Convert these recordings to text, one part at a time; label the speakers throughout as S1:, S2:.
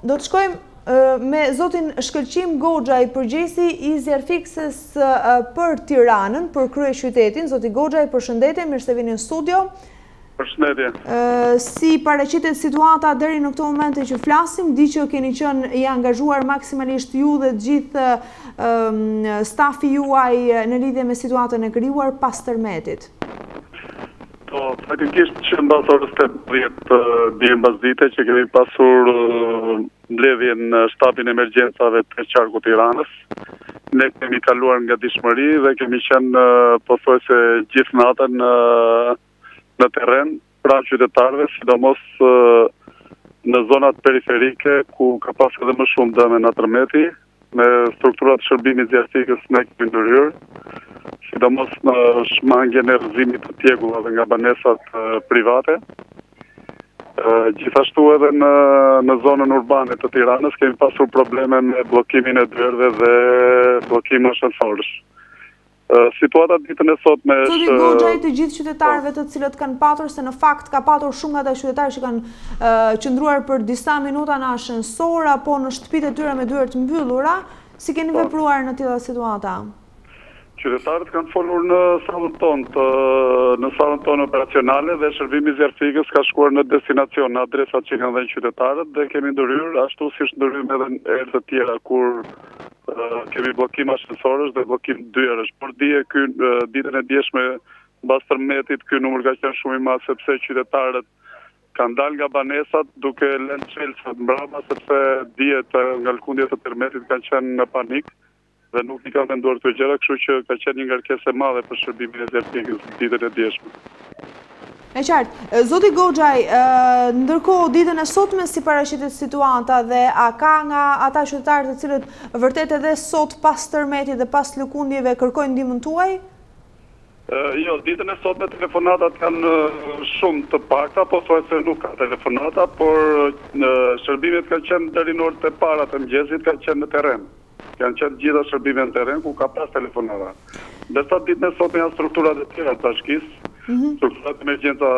S1: Do të shkojmë me zotin Shkëlqim Goxhaj, përgjegjësi i zjarrfikëses për Tiranën, për kryeqytetin. Zoti Goxhaj, përshëndetje, mirë se vini në studio.
S2: Përshëndetje.
S1: Si paraqitet situata deri në këto momente që flasim, di që keni qenë i angazhuar maksimalisht ju dhe gjithë stafi juaj në lidhje me situatën e krijuar pas tërmetit.
S2: Po, faktikisht që mbas orës 18 dje mbasdite që kemi pasur mbledhje në shtabin e emergjencave të qarkut të Tiranës. Ne kemi kaluar në gatishmëri dhe kemi qenë pothuajse gjithë natën në në terren pranë qytetarëve, sidomos në zonat periferike ku ka pasur edhe më shumë dëme nga tërmeti, me strukturat e shërbimit zjarrfikës ne kemi ndërhyrë, sidomos në shmangjen e rrëzimit të tjegullave nga banesat private. Gjithashtu edhe në në zonën urbane të Tiranës kemi pasur probleme me bllokimin e dyerve dhe bllokim ashensorësh. Situata ditën e sot me...
S1: Zoti Goxhaj të gjithë qytetarëve të cilët kanë patur, se në fakt ka patur shumë nga ta qytetarë që kanë qëndruar për disa minuta në ashensor, apo në shtëpitë e tyre me dyert e mbyllura, si keni po. vepruar në të tilla situata?
S2: Qytetarët kanë folur në sallën tonë të në sallën tonë operacionale dhe shërbimi zjarrfikës ka shkuar në destinacion në adresat që kanë dhënë qytetarët dhe kemi ndërhyrë ashtu siç ndërhyjmë edhe në herë të tjera kur Kemi bllokim ashensorësh dhe bllokim dyerësh, por dje ky ditën e djeshme mbas tërmetit ky numër ka qenë shumë i madh sepse qytetarët kanë dalë nga banesat duke lënë çelësat mbrapa sepse dje të nga lëkundjet e tërmetit kanë qenë në panik dhe nuk i kanë menduar këto gjëra, kështu që ka qenë një ngarkesë e madhe për shërbimin e energjisë ditën e djeshme.
S1: E qartë. Zoti Goxhaj, ndërkohë ditën e sotme si paraqitet situata dhe a ka nga ata qytetarë të cilët vërtet edhe sot pas tërmetit dhe pas lëkundjeve kërkojnë ndihmën tuaj?
S2: Jo, ditën e sotme telefonatat janë shumë të pakta, pothuajse nuk ka telefonata, por shërbimet kanë qenë deri në orët e para të mëngjesit kanë qenë në terren. Kanë qenë të gjitha shërbime në terren ku ka pas telefonata. Ndërsa ditën e sotme janë strukturat e tjera të bashkisë, strukturat e emergjenca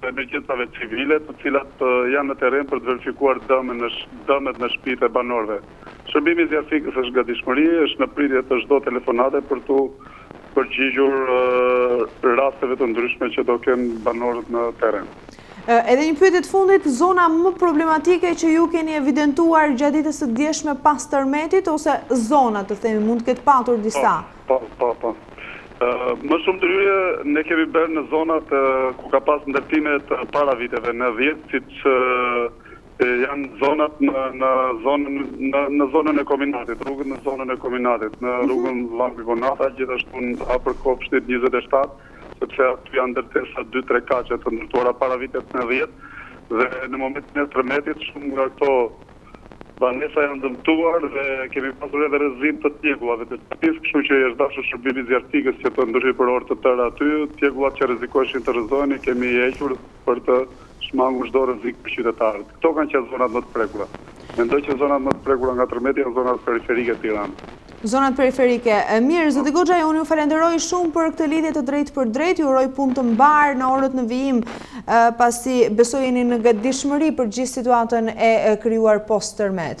S2: të emergjencave civile, të cilat janë në terren për të verifikuar dëme në dëmet në shpitë e banorëve. Shërbimi zjarrfikës është në gatishmëri, është në pritje të çdo telefonate për t'u përgjigjur rasteve të ndryshme që do kenë banorët në terren.
S1: Edhe një pyetje të fundit, zona më problematike që ju keni evidentuar gjatë ditës së djeshme pas tërmetit ose zona të themi mund të ketë patur disa?
S2: Po, po, po. Më shumë ndërhyrje ne kemi bërë në zonat ku ka pas ndërtime të para viteve nëntëdhjetë, siç janë zonat në në zonën në në zonën e Kombinatit, rrugët në zonën e Kombinatit, në rrugën Llambi Bonata, gjithashtu afër kopshtit njëzet e shtatë, sepse aty janë ndërtesa dy tre katshe të ndërtuara para vitit nëntëdhjetë dhe në momentin e tërmetit shumë nga këto banesa janë dëmtuar dhe kemi pasur edhe rrëzim të tjegullave të çatisë, kështu që i është dashur shërbimit zjarrfikës që të ndërhyjë për orë të tëra aty, tjegullat që rrezikoheshin të rrëzohen i kemi hequr. për të shmangur çdo rrezik për qytetarët. Këto kanë qenë zonat më të prekura. Mendoj që zonat më të prekura nga tërmeti janë zonat periferike të Tiranës.
S1: Zonat periferike. Mirë, zoti Goxhaj, unë ju falenderoj shumë për këtë lidhje të drejtpërdrejtë, ju uroj punë të mbarë në orët në vijim, pasi besoj jeni në gatishmëri për gjithë situatën e krijuar post tërmet.